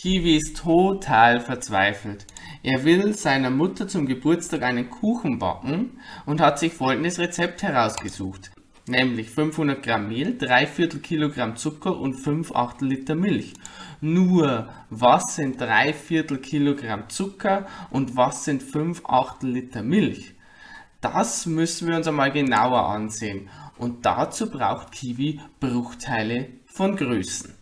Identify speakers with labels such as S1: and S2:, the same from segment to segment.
S1: Kiwi ist total verzweifelt. Er will seiner Mutter zum Geburtstag einen Kuchen backen und hat sich folgendes Rezept herausgesucht. Nämlich 500 Gramm Mehl, 3 Viertel Kilogramm Zucker und 5 Achtel Liter Milch. Nur, was sind 3 Viertel Kilogramm Zucker und was sind 5 Achtel Liter Milch? Das müssen wir uns einmal genauer ansehen. Und dazu braucht Kiwi Bruchteile von Größen.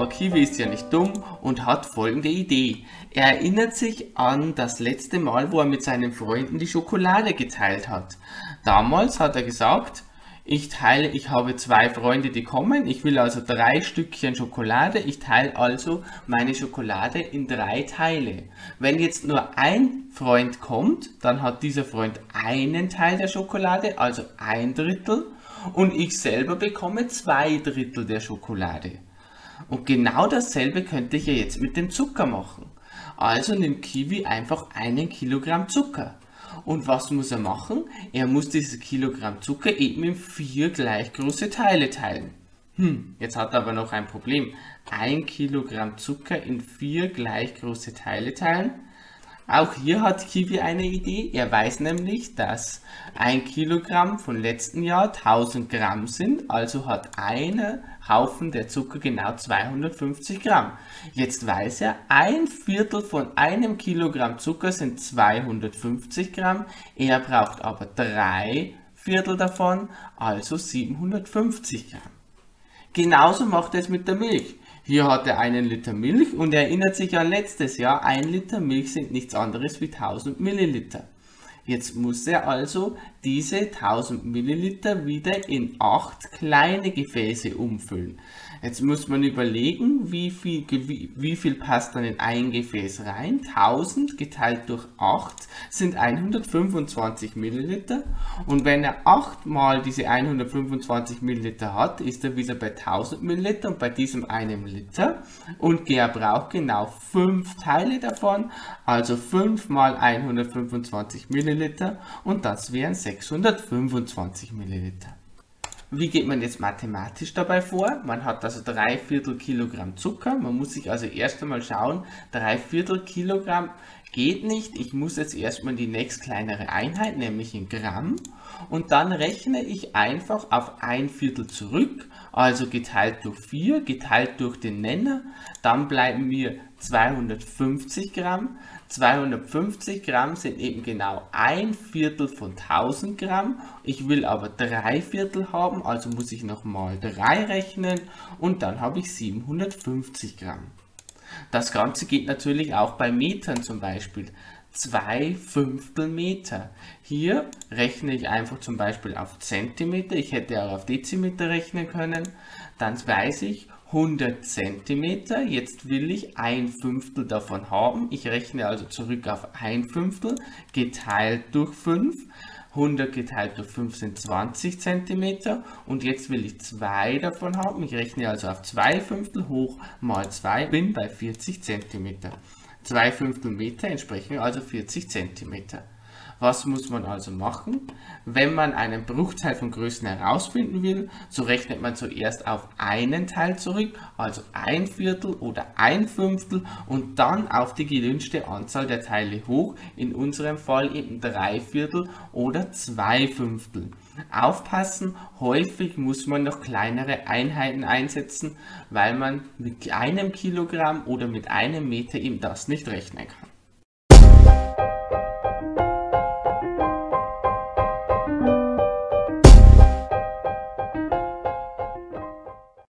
S1: Aber Kiwi ist ja nicht dumm und hat folgende Idee. Er erinnert sich an das letzte Mal, wo er mit seinen Freunden die Schokolade geteilt hat. Damals hat er gesagt, ich teile, ich habe zwei Freunde, die kommen, ich will also drei Stückchen Schokolade, ich teile also meine Schokolade in drei Teile. Wenn jetzt nur ein Freund kommt, dann hat dieser Freund einen Teil der Schokolade, also ein Drittel, und ich selber bekomme zwei Drittel der Schokolade. Und genau dasselbe könnte ich ja jetzt mit dem Zucker machen. Also nimmt Kiwi einfach einen Kilogramm Zucker. Und was muss er machen? Er muss dieses Kilogramm Zucker eben in vier gleich große Teile teilen. Hm, jetzt hat er aber noch ein Problem. Ein Kilogramm Zucker in vier gleich große Teile teilen? Auch hier hat Kiwi eine Idee. Er weiß nämlich, dass ein Kilogramm von letzten Jahr 1000 Gramm sind, also hat einer Haufen der Zucker genau 250 Gramm. Jetzt weiß er, ein Viertel von einem Kilogramm Zucker sind 250 Gramm. Er braucht aber drei Viertel davon, also 750 Gramm. Genauso macht er es mit der Milch. Hier hat er einen Liter Milch und erinnert sich an letztes Jahr, ein Liter Milch sind nichts anderes wie 1000 Milliliter. Jetzt muss er also diese 1000 Milliliter wieder in 8 kleine Gefäße umfüllen. Jetzt muss man überlegen, wie viel, wie, viel passt dann in ein Gefäß rein. 1000 geteilt durch 8 sind 125 Milliliter. Und wenn er 8 mal diese 125 Milliliter hat, ist er wieder bei 1000 Milliliter und bei diesem einem Liter. Und er braucht genau 5 Teile davon, also 5 mal 125 Milliliter und das wären 625 Milliliter. Wie geht man jetzt mathematisch dabei vor? Man hat also drei Viertel Kilogramm Zucker. Man muss sich also erst einmal schauen, drei Viertel Kilogramm geht nicht. Ich muss jetzt erstmal die nächst kleinere Einheit, nämlich in Gramm. Und dann rechne ich einfach auf ein Viertel zurück, also geteilt durch 4, geteilt durch den Nenner. Dann bleiben mir 250 Gramm. 250 Gramm sind eben genau ein Viertel von 1000 Gramm. Ich will aber drei Viertel haben, also muss ich nochmal 3 rechnen und dann habe ich 750 Gramm. Das Ganze geht natürlich auch bei Metern zum Beispiel. 2 Fünftel Meter. Hier rechne ich einfach zum Beispiel auf Zentimeter. Ich hätte auch auf Dezimeter rechnen können. Dann weiß ich, 100 cm. Jetzt will ich ein Fünftel davon haben. Ich rechne also zurück auf ein Fünftel geteilt durch 5. 100 geteilt durch 5 sind 20 cm und jetzt will ich 2 davon haben. Ich rechne also auf 2 Fünftel hoch mal 2, bin bei 40 cm. 2 Fünftel Meter entsprechen also 40 cm. Was muss man also machen? Wenn man einen Bruchteil von Größen herausfinden will, so rechnet man zuerst auf einen Teil zurück, also ein Viertel oder ein Fünftel und dann auf die gewünschte Anzahl der Teile hoch, in unserem Fall eben drei Viertel oder zwei Fünftel. Aufpassen, häufig muss man noch kleinere Einheiten einsetzen, weil man mit einem Kilogramm oder mit einem Meter eben das nicht rechnen kann.